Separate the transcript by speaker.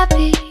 Speaker 1: happy.